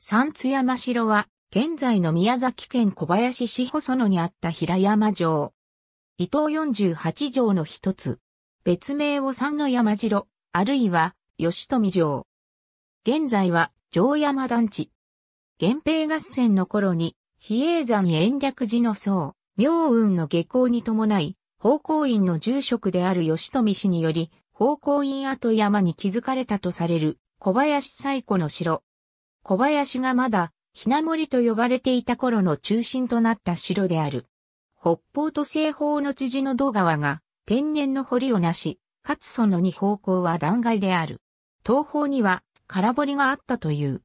三津山城は、現在の宮崎県小林市細野にあった平山城。伊藤48城の一つ。別名を三の山城、あるいは、吉富城。現在は、城山団地。源平合戦の頃に、比叡山延暦寺の僧、明雲の下校に伴い、宝光院の住職である吉富氏により、宝光院跡山に築かれたとされる小林最古の城。小林がまだ、ひな森と呼ばれていた頃の中心となった城である。北方と西方の辻の土川が天然の堀をなし、かつその二方向は断崖である。東方には空堀があったという。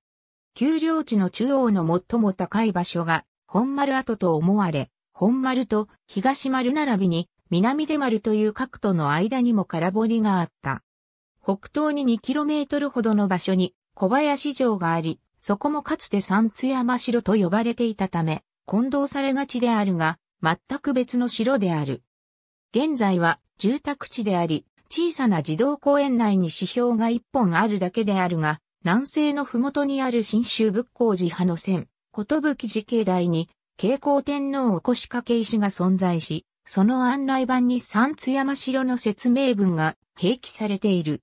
丘陵地の中央の最も高い場所が本丸跡と思われ、本丸と東丸並びに南出丸という角との間にも空堀があった。北東に 2km ほどの場所に小林城があり、そこもかつて三津山城と呼ばれていたため、混同されがちであるが、全く別の城である。現在は住宅地であり、小さな児童公園内に指標が一本あるだけであるが、南西のふもとにある新州仏光寺派の線、ことぶき寺境内に、慶光天皇お腰掛け石が存在し、その案内板に三津山城の説明文が併記されている。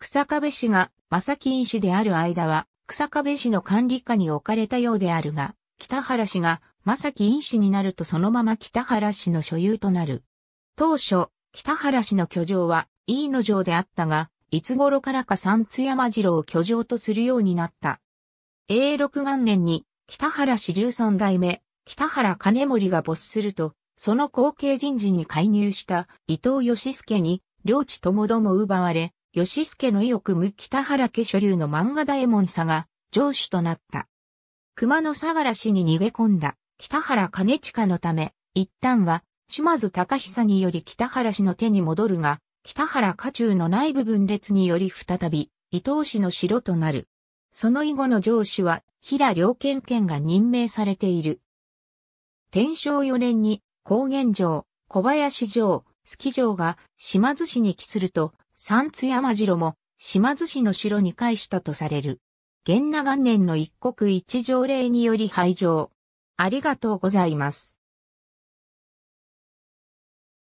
草壁氏が正木院氏である間は、草壁氏の管理下に置かれたようであるが、北原氏が正木院氏になるとそのまま北原氏の所有となる。当初、北原氏の居城は飯野城であったが、いつ頃からか三津山城を居城とするようになった。永禄元年に北原氏十三代目、北原金森が没すると、その後継人事に介入した伊藤義介に、領地ともども奪われ、義介の意を組む北原家所流の漫画大門さが城主となった。熊野相良氏に逃げ込んだ北原兼近のため、一旦は島津隆久により北原氏の手に戻るが、北原家中の内部分裂により再び伊藤氏の城となる。その以後の城主は平良県県が任命されている。天正4年に高原城、小林城、月城が島津市に帰すると三津山城も島津市の城に返したとされる。元那元年の一国一条例により廃城。ありがとうございます。